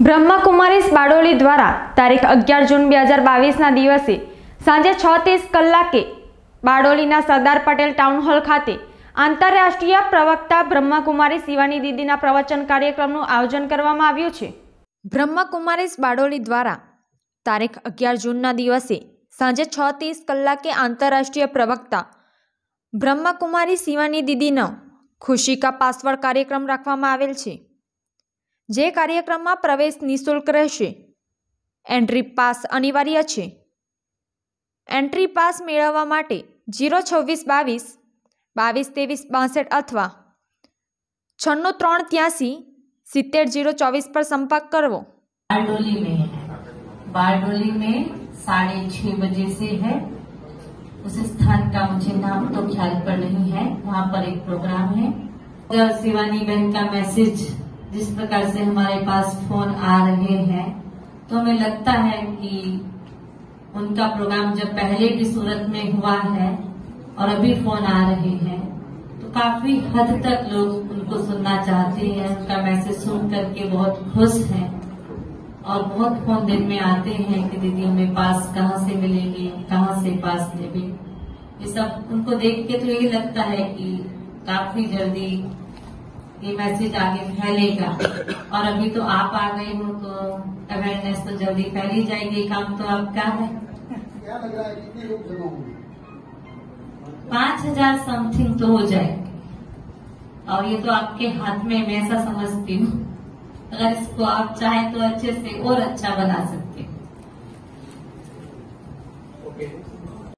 બ્રહ્માકુમારીસ બારડોલી દ્વારા તારીખ અગિયાર જૂન બે હજાર બાવીસના દિવસે સાંજે છ ત્રીસ કલાકે બારડોલીના સરદાર પટેલ ટાઉન હોલ ખાતે આંતરરાષ્ટ્રીય પ્રવક્તા બ્રહ્માકુમારી શિવાની દીદીના પ્રવચન કાર્યક્રમનું આયોજન કરવામાં આવ્યું છે. બ્રહ્માકુમારીસ બારડોલી દ્વારા તારીખ અગિયાર જૂનના દિવસે સાંજે છ ત્રીસ કલાકે આંતરરાષ્ટ્રીય પ્રવક્તા બ્રહ્માકુમારી શિવાની દીદીનો ખુશી કા પાસવર્ડ કાર્યક્રમ રાખવામાં આવેલ છે. જે કાર્યક્રમમાં પ્રવેશ નિઃશુલ્ક રહેશે એન્ટ્રી પાસ અનિવાર્ય છે એન્ટ્રી પાસ મેળવવા માટે જીરો છવ્વીસ બાવીસ બાવીસ ત્રેવીસ બાસઠ અથવા છન્નું ત્રણ ત્યાસી સિત્તેર જીરો ચોવીસ પર સંપર્ક કરવો बारडोली में है बारडोली में साढ़े छह बजे से है उस स्थान का मुझे नाम तो ख्याल पर नहीं है वहाँ पर एक प्रोग्राम है अगर शिवानी बहन का मैसेज जिस प्रकार से हमारे पास फ़ोन आ रहे हैं तो हमें लगता है कि उनका प्रोग्राम जब पहले की सूरत में हुआ है और अभी फ़ोन आ रहे हैं तो काफ़ी हद तक लोग उनको सुनना चाहते हैं, उनका मैसेज सुन करके बहुत खुश हैं और बहुत फ़ोन दिन में आते हैं कि दीदी हमें पास कहाँ से मिलेंगे, कहाँ से पास लेंगे। ये सब उनको देख के तो यही लगता है कि काफ़ी जल्दी ये मैसेज आगे फैलेगा। और अभी तो आप आ गए हो तो अवेयरनेस तो जल्दी फैल ही जाएगी काम तो आपका है? क्या लग रहा है कितने लोग जमा होंगे? पाँच हज़ार समथिंग तो हो जाएँगे। और ये तो आपके हाथ में मैं ऐसा समझती हूँ। अगर इसको आप चाहें तो अच्छे से और अच्छा बना सकते